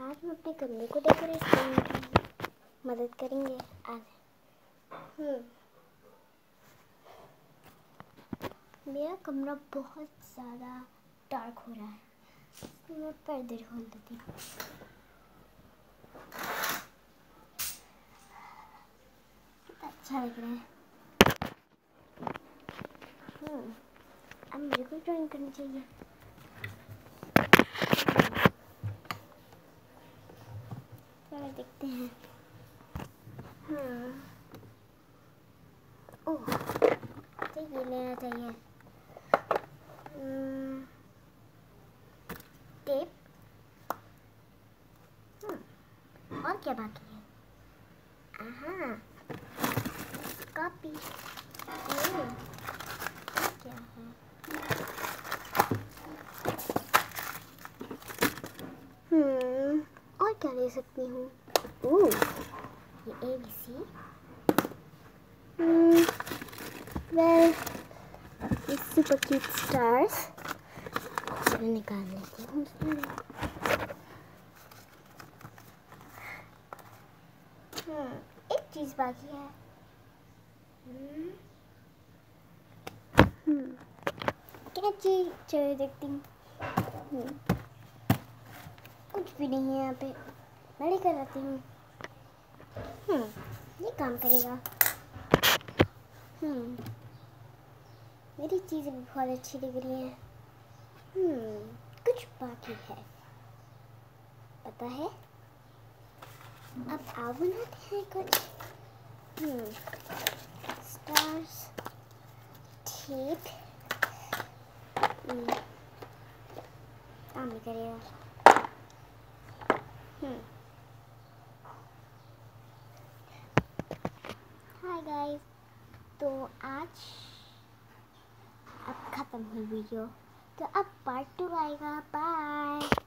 आज हम अपने कमरे को डेकोरेट करने की मदद करेंगे। आज हम्म। मेरा कमरा बहुत ज़्यादा डार्क हो रहा है। मैं पर्दे खोल देती हूँ। अच्छा लग रहा है। हम्म। अब मुझे को ड्राइंग करनी चाहिए। चलो देखते हैं हाँ ओह तो ये लेना चाहिए टेप हम्म, और क्या बाकी है आहा कॉपी क्या है हम्म और क्या ले सकती हूँ? ओह ये A B C well super cute stars चलो निकाल लेती हूँ हम्म एक चीज़ बाकी है। हम्म हम्म क्या चीज़? चलो देखती हूँ। हम्म कुछ भी नहीं है यहाँ पे। मैं लेकर आती हूँ। हम्म ये काम करेगा। हम्म मेरी चीज़ें भी बहुत अच्छी लग रही हैं। हम्म कुछ बाकी है। पता है? अब आप बनाते हैं कुछ। स्टार्स ठीक काम करेगा। हाय गाइस तो आज अब ख़त्म हुई वीडियो। तो अब पार्ट टू आएगा। बाय